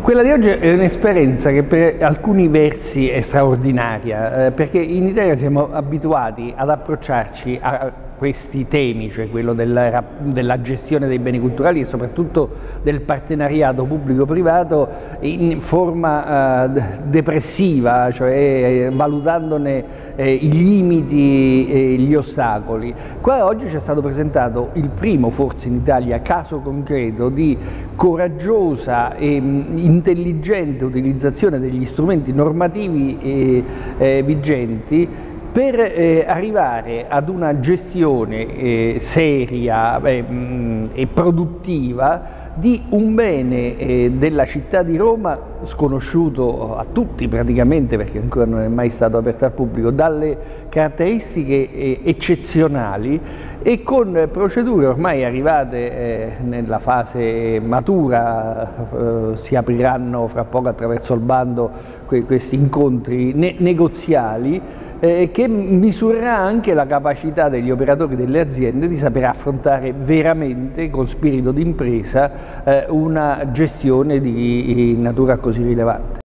Quella di oggi è un'esperienza che per alcuni versi è straordinaria, eh, perché in Italia siamo abituati ad approcciarci a questi temi, cioè quello della, della, gestione dei beni culturali e soprattutto del partenariato pubblico-privato in forma eh, depressiva, cioè eh, valutandone eh, i limiti e gli ostacoli. Qua oggi ci è stato presentato il primo, forse in Italia, caso concreto di coraggiosa e mh, intelligente utilizzazione degli strumenti normativi e, eh, vigenti per eh, arrivare ad una gestione eh, seria eh, e produttiva di un bene eh, della città di Roma sconosciuto a tutti praticamente perché ancora non è mai stato aperto al pubblico, dalle caratteristiche eh, eccezionali e con procedure ormai arrivate eh, nella fase matura, si apriranno fra poco attraverso il bando que questi incontri ne negoziali eh, che misurerà anche la capacità degli operatori delle aziende di saper affrontare veramente con spirito d'impresa eh, una gestione di natura così rilevante.